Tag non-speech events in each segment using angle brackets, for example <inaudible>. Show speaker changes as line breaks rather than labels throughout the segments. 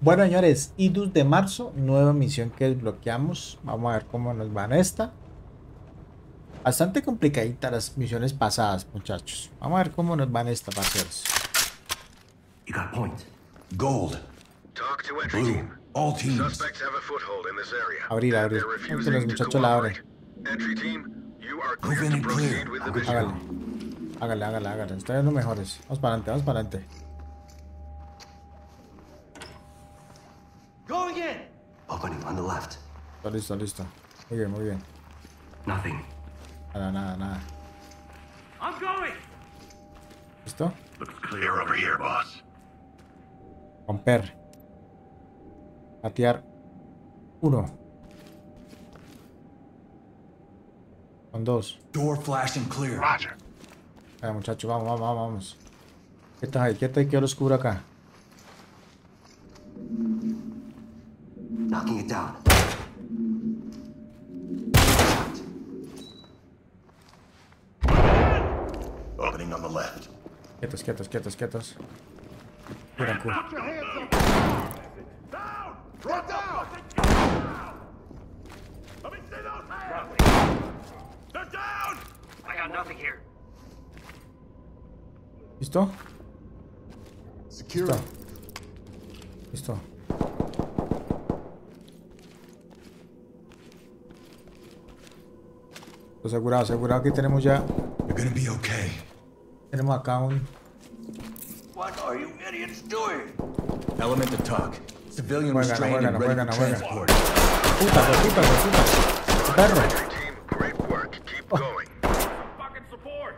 Bueno, señores, IDUS de marzo, nueva misión que desbloqueamos. Vamos a ver cómo nos va en esta. Bastante complicadita las misiones pasadas, muchachos. Vamos a ver cómo nos van esta, parceros.
You got point. Gold.
Talk to entry
Blue.
team.
All teams.
Suspects have a foothold in this area.
Abrir, abrir.
They're
Que
refusing
los
to
muchachos la abren.
cooperate. Entry team, you are clear
in
to proceed
clear.
with the mission.
Hágale. Hágale, hágale. Ustedes los mejores. Vamos para adelante, vamos para adelante.
Going in!
Opening on the left.
Listo, listo. Muy bien, muy bien.
Nothing.
Nada, nada, nada.
I'm going!
¿Listo?
Looks clear over here, boss.
Romper. Patear. Uno. Con dos.
Door flashing clear.
Roger.
Venga, muchachos, vamos, vamos, vamos, vamos. Quietos ahí, quietos ahí, que yo los cubro acá.
Knocking it down.
Opening on the left.
Quietos, quietos, quietos, quietos.
Good and cool.
¿Listo? Listo. Listo. Asegurado, asegurado que tenemos ya.
You're gonna be okay.
Hit him up, Colin.
What are you idiots doing?
Element of talk. Civilian
we're
restrained
gonna,
we're gonna,
and
ready
to
transport.
Puta, puta, puta.
Great work. Keep oh. going.
Fucking support.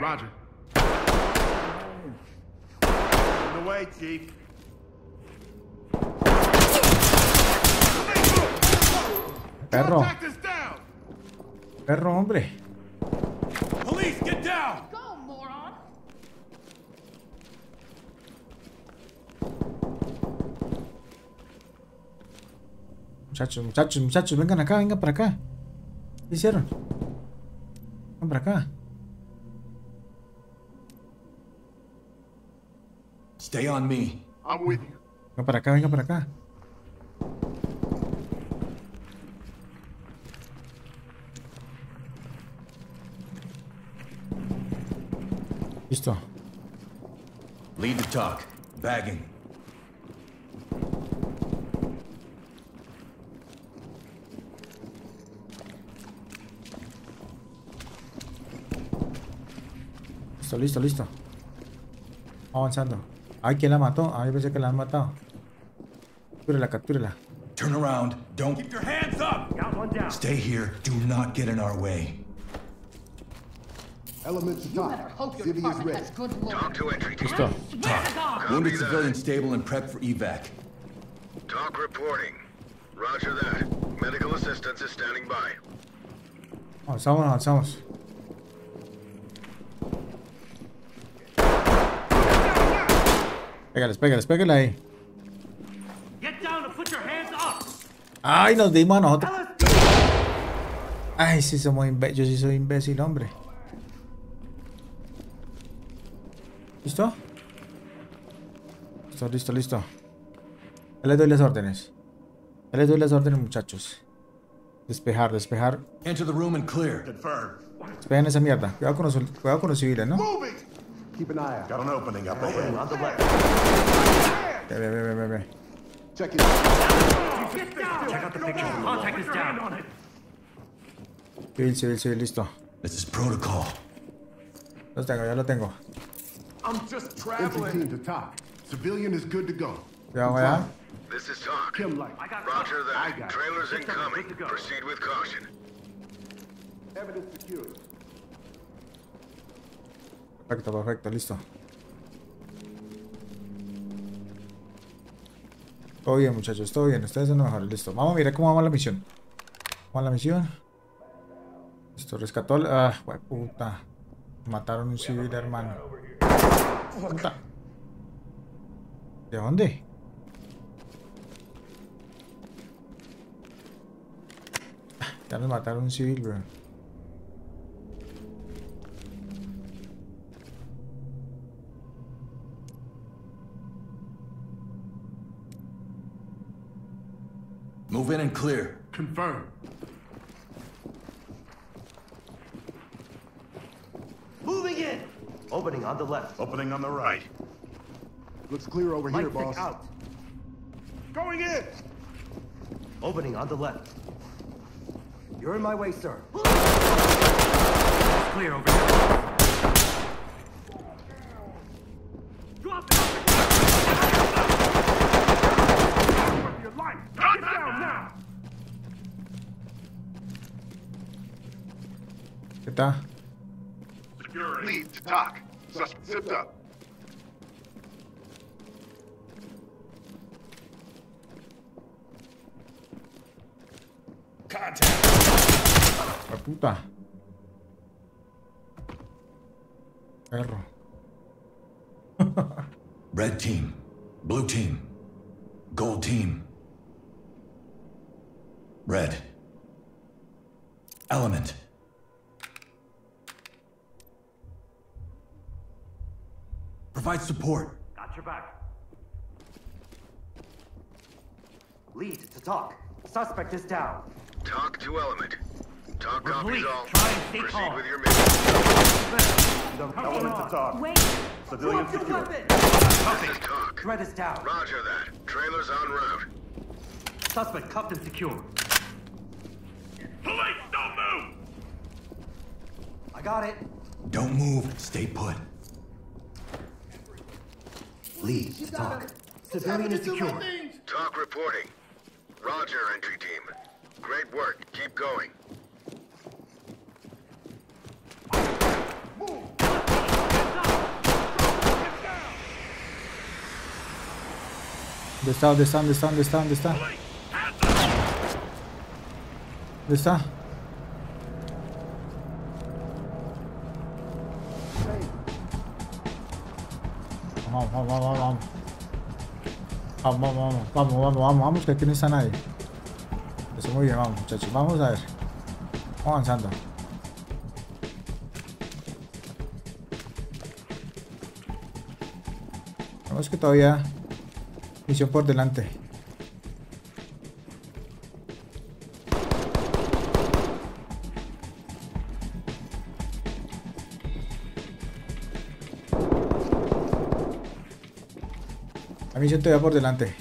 Roger.
The way, Chief.
Perro. Perro, hombre.
Police, get down.
Go, moron!
Muchachos, muchachos, muchachos, vengan acá, vengan para acá. ¿Qué hicieron? Vengan para acá.
Stay on me.
I'm with you.
Vengan para acá, vengan para acá. Listo.
Lead the talk. Bagging.
Listo, listo, listo. Avanzando. Ay, ¿quién la mató? Ay, pensé que la han matado. Captúrela, captúrela.
Turn around. Don't
Keep your hands up.
Got one down.
stay here. Do not get in our way.
Elements
You better hope your
Civvy
department
ready.
has good
Talk to entry team.
Listo.
Talk. Wounded civilian stable and prep for evac.
Talk reporting. Roger that. Medical assistance is standing by.
Oh, avanzamos, avanzamos. Pégales, pégales, pégale ahí.
Get down and put your hands up!
Ay, nos dimos a nosotros. Ay, sí somos imbéciles. Yo sí soy imbécil, hombre. ¿Listo? Listo, listo, listo. Ya les doy las órdenes. Ya les doy las órdenes, muchachos. Despejar, despejar.
Enter the room and clear.
Despejen esa mierda. Cuidado con los, cuidado con los civiles, ¿no?
Moving. Keep an eye out.
Got an opening up ahead.
On the left.
Ve, ve, ve, ve, ve.
Check it out.
Check out the pictures. Contact is down.
Civil, civil, civil, listo.
This is protocol.
Los tengo, ya lo tengo.
I'm just traveling. To top. Civilian is good to go.
Cuidado, allá.
This is talk.
Kim Light.
I got
Roger
I
that. Trailers incoming.
good to go.
Proceed with caution.
Evidence secured.
Perfecto, perfecto, listo. Todo bien, muchachos, todo bien. Ustedes son los mejores, listo. Vamos a mirar cómo va la misión. ¿Cómo va la misión? Listo, rescató. Ah, puta. Mataron un civil, hermano. Puta. ¿De dónde? Ya nos mataron un civil, bro.
Move in and clear.
Confirm.
Moving in! Opening on the left.
Opening on the right. Looks clear over here,
Light stick
boss.
out.
Going in.
Opening on the left. You're in my way, sir.
Clear over here. Drop it!
With your life. Get down now.
¿Qué está?
Security. Lead to talk. Suspect zipped up.
La puta. Perro. <laughs>
Red team. Blue team. Gold team. Red. Element. Provide support.
Got your back. Lead to talk. Suspect is down.
Talk to element. Talk copies
Police,
all.
try and stay
Proceed
calm.
with your mission.
Element to talk.
Wait,
Civilian
Drop your
secure.
weapon.
This talk.
Threat is down.
Roger that. Trailers en route.
Suspect cuffed and secure.
Police, don't move.
I got it.
Don't move. Stay put.
Lead to talk. Civilian is secure.
Talk reporting. Roger, entry team. Great work. Keep going.
¿Dónde está? ¿Dónde está? ¿Dónde está? ¿Dónde está? ¿Dónde está? ¿Dónde está? Vamos, vamos, vamos, vamos. Vamos, vamos, vamos, vamos, vamos, vamos, que aquí no está nadie. Eso muy bien, vamos, muchachos, vamos a ver. Vamos avanzando. Vemos que todavía misión por delante. Misión todavía por delante.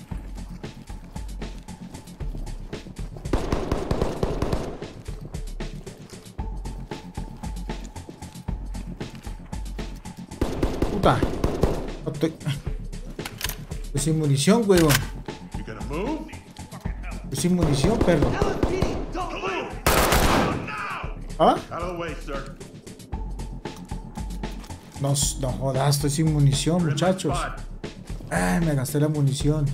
Puta. No estoy... Estoy sin munición, huevón. Estoy sin munición, perro. ¿Ah? No, no jodas, estoy sin munición, muchachos. Ay, me gasté la munición.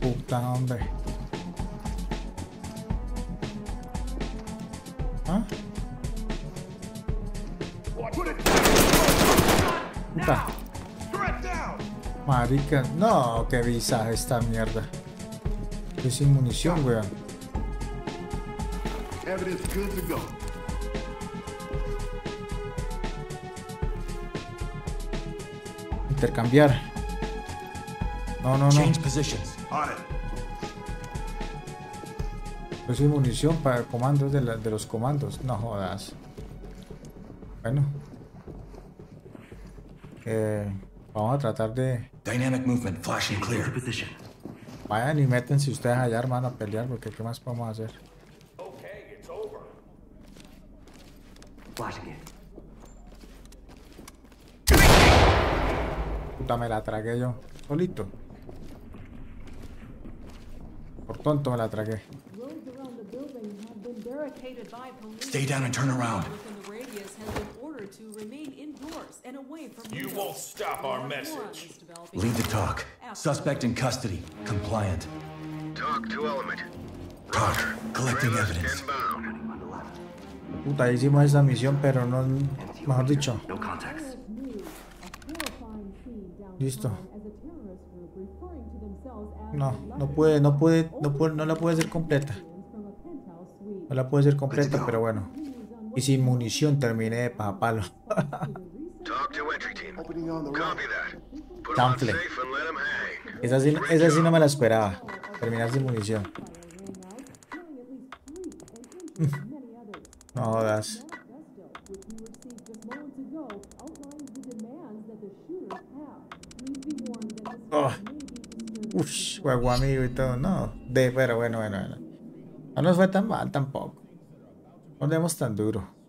Puta, hombre. ¿Ah? Puta. Marica. No, qué visaje esta mierda. Estoy sin munición, weón. Intercambiar. No, no, no.
Change positions.
On it.
Estoy sin munición para comandos de, la- de los comandos. No jodas. Bueno. Eh, vamos a tratar de...
Dynamic movement. Flashing
Into
clear.
position.
Vayan y métense ustedes allá, hermano, a pelear, porque ¿qué más podemos hacer?
Flashing in.
Puta, me la tragué yo. Solito. Por tonto me la tragué.
the.
Stay down and turn around.
The
You won't stop our message.
Lead to talk. Suspect in custody. Compliant.
Talk to element.
Talk. Collecting evidence.
the.
Puta, hicimos esa misión, pero no... Mejor dicho. Listo. No, no pude, no pude, no pude, no la pude hacer completa. No la pude hacer completa, pero bueno. Y sin munición terminé de palo. <laughs>
Put 'em.
Esa sí, esa sí no me la esperaba. Terminar sin munición. <laughs>
No jodas. Oh.
May be disturbing.
Ush, juego amigo y todo. No, de, pero bueno, bueno, bueno. No nos fue tan mal tampoco. No demos tan duro.